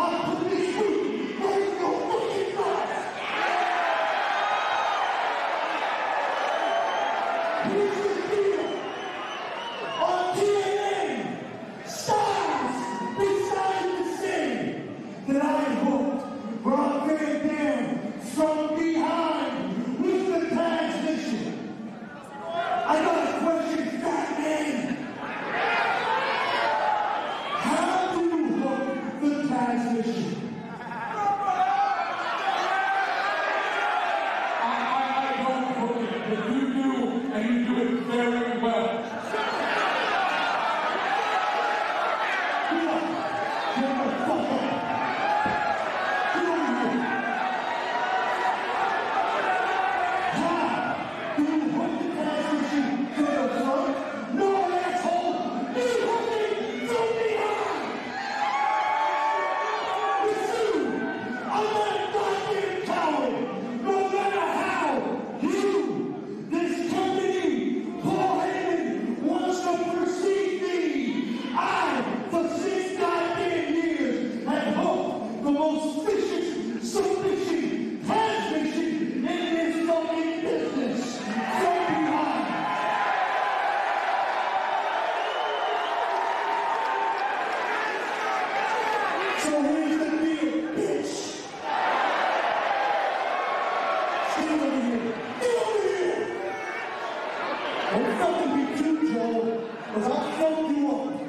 of be nation. And fucking be too, Joe, because I fucked you up.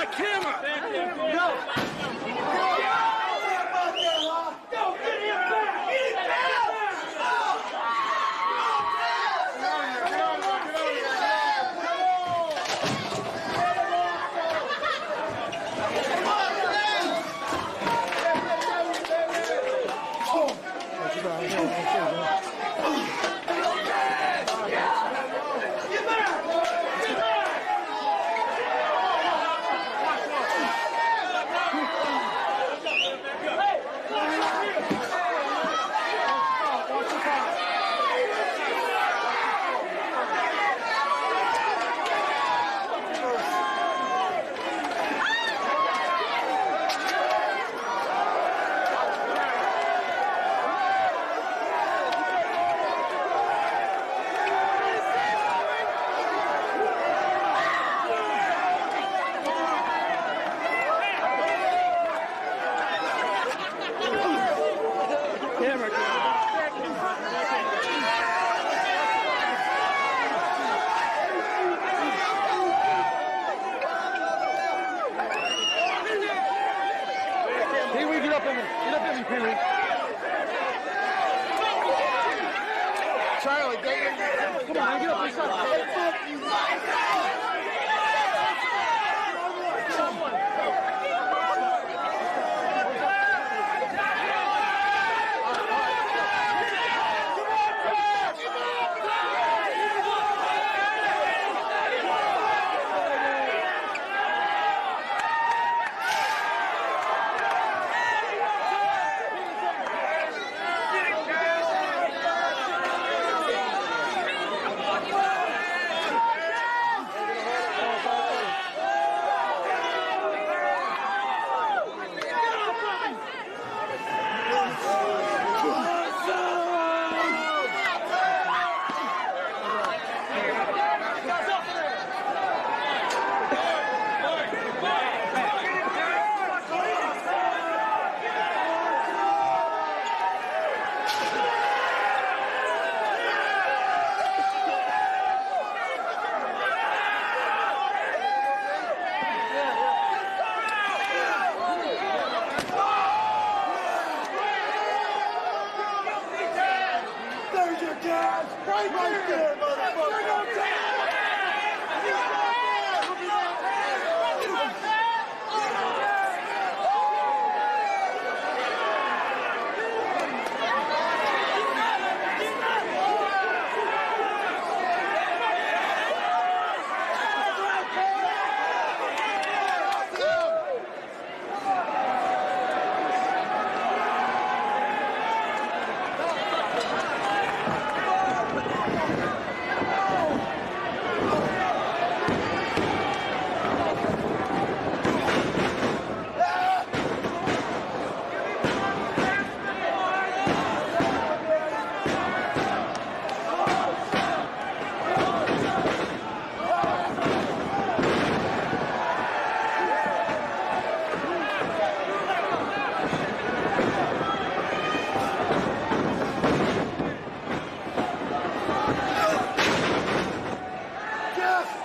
my camera. No. Yes!